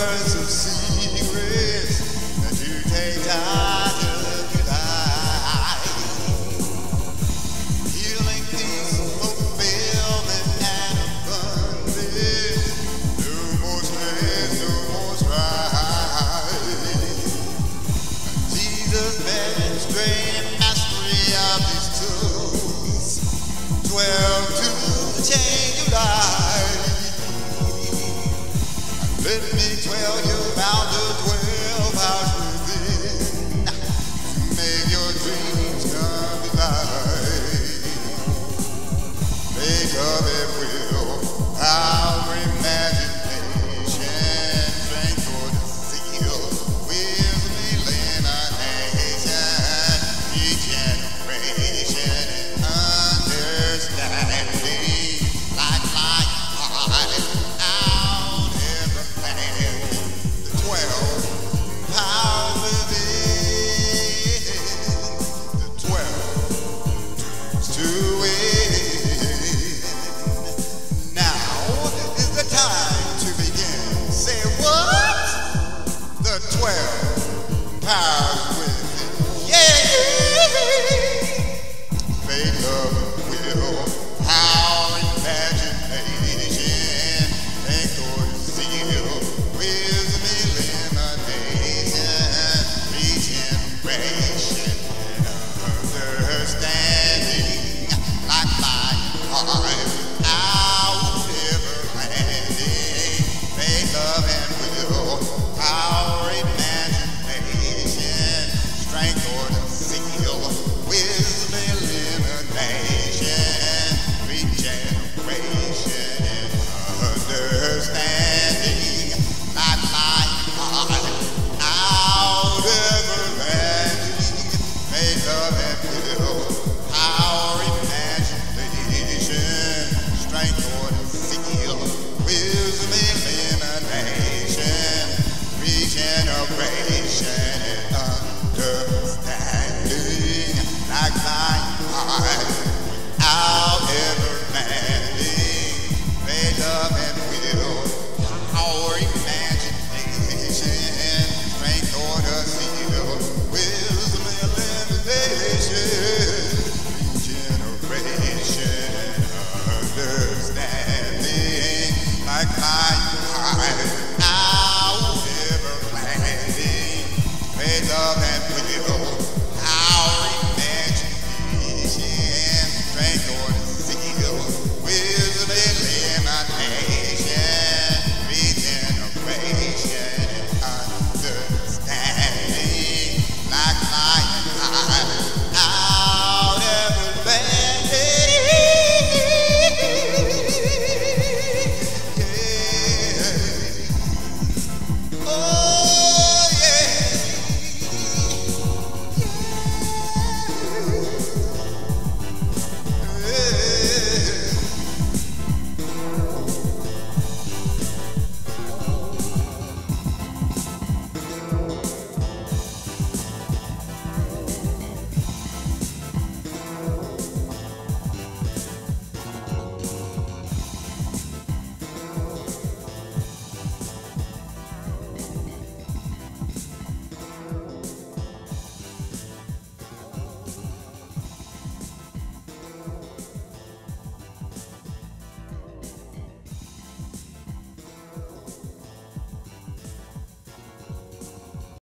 whispers of secrets that you can't hide look at. Healing things fulfillment and abundance. No more stress, no more strife. Jesus, man, strength. Let me tell you about